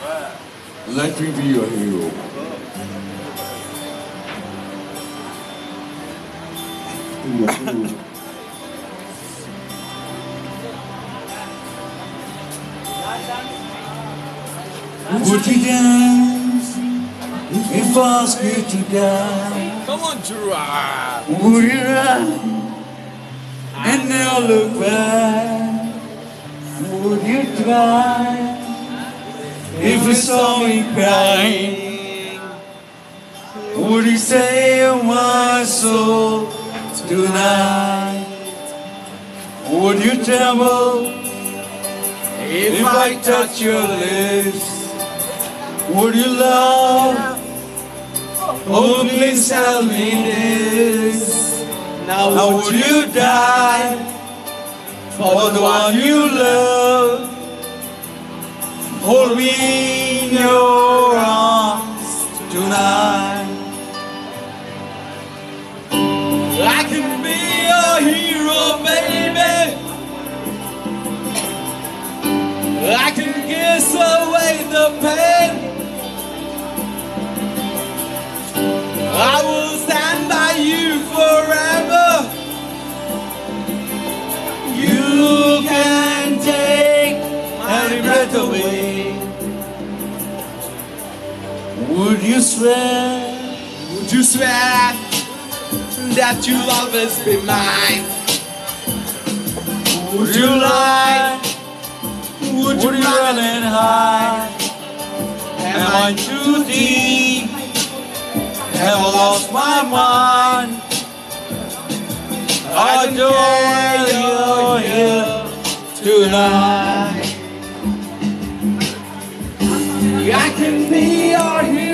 Let me be your hero. Would you dance if I asked you to dance? Come on, Gerard. Would you run and never look back? Would you try if you saw me crying? Would you save my soul tonight? Would you tremble if I touch your lips? Would you love? Oh, please tell me this. Now, would you die for the one you love? Hold me in your arms tonight. I can be your hero, baby. I can kiss away the pain. I will stand by you forever. You can take my breath away. Would you swear? Would you swear that you'll always be mine? Would you lie? Would you run and hide? Am I too deep? Have I lost my mind? I can be your hero.